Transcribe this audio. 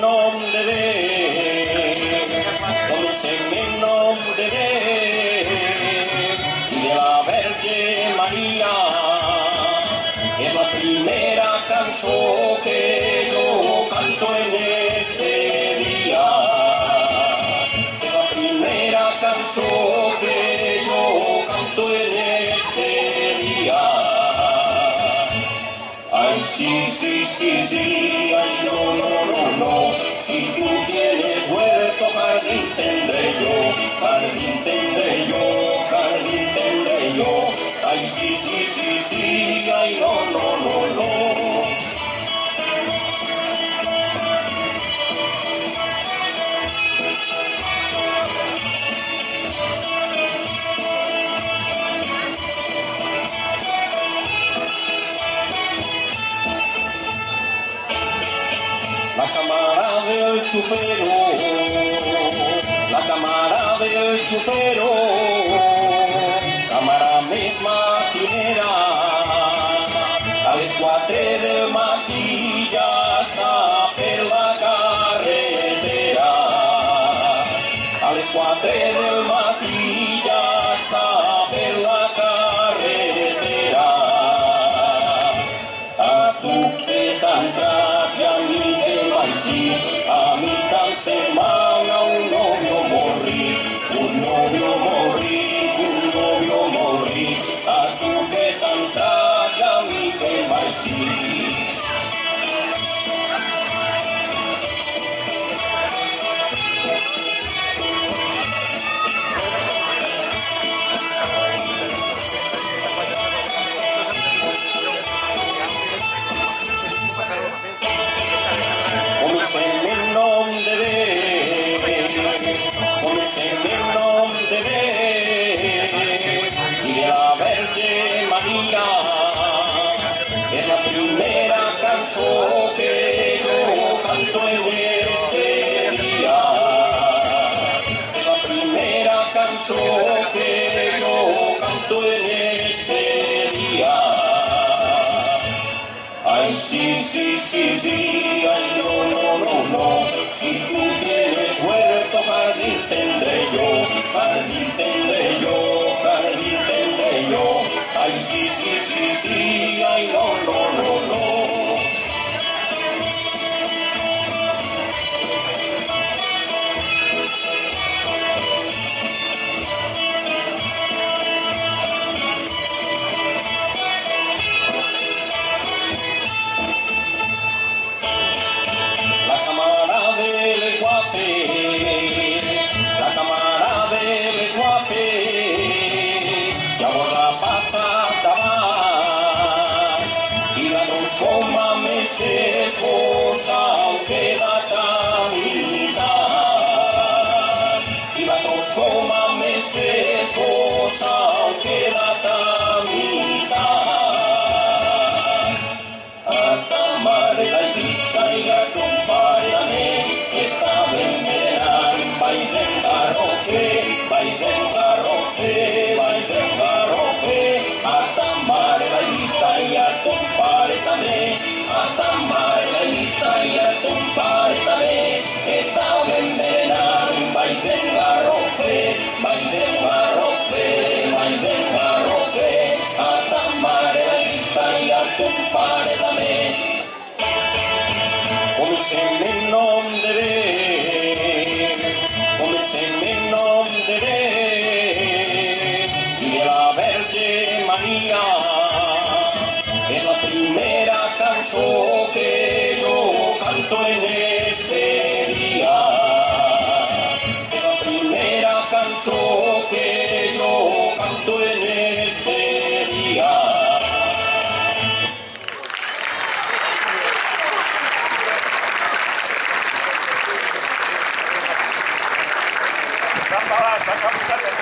nombre de mi nombre la Virgen María, es la primera canción que yo canto en este día, es la primera canción que yo canto en este día. Ay, sí, sí, sí, sí. La cámara del chupero, la cámara del chupero. Cuatro. que yo canto en este día. Ay, sí, sí, sí, sí. que yo canto en este día. La primera canción que yo canto en este día. Está para, está está